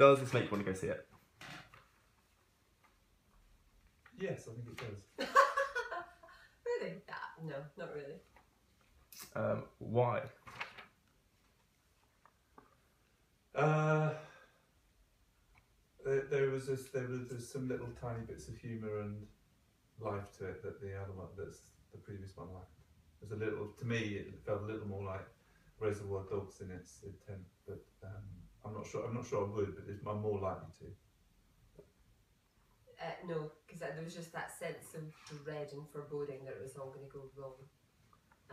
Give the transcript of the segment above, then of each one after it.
Does this make you want to go see it? Yes, I think it does. really? Ah, no, not really. Um, why? Uh, there, there was this, there was there's some little tiny bits of humour and life to it that the other one, that's the previous one lacked. There's a little, to me, it felt a little more like Reservoir Dogs in its intent, but um, I'm not sure. I'm not sure I would, but it's, I'm more likely to. Uh, no, because there was just that sense of dread and foreboding that it was all going to go wrong,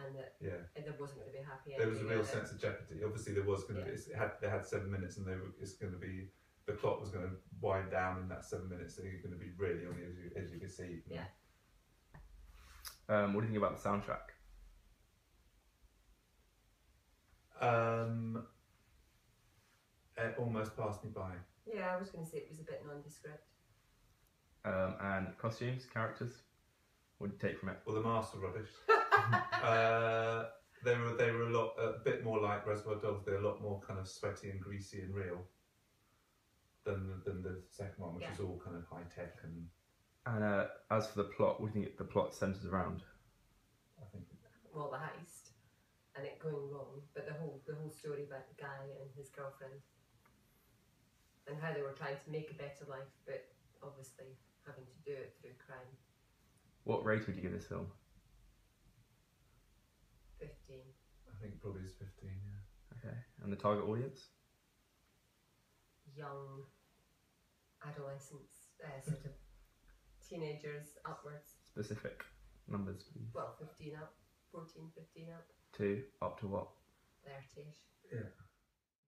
and that Yeah, and there wasn't going to be a happy ending. there was a real sense of jeopardy. Obviously, there was going to be. It had they had seven minutes, and they were. It's going to be. The clock was going to wind down in that seven minutes, so you're going to be really on the edge, of- edge of your seat. Yeah. Um, what do you think about the soundtrack? Um, it almost passed me by. Yeah, I was going to say it was a bit nondescript. Um, and costumes, characters. What do you take from it? Well, the masks were rubbish. uh, they were they were a lot a bit more like Reservoir Dogs. They're a lot more kind of sweaty and greasy and real than than the second one, which Yeah. was all kind of high tech and And uh, as for the plot, what do you think the plot centres around? I think Well, the heist and it going wrong, but the whole the whole story about the guy and his girlfriend and how they were trying to make a better life, but obviously having to do it through crime. What rate would you give this film? Fifteen. I think probably is fifteen. Yeah. Okay. And the target audience? young adolescents, uh, sort of teenagers upwards. Specific numbers, please. Well, 15 up, 14, 15 up, Two, up to what? 30ish. Yeah.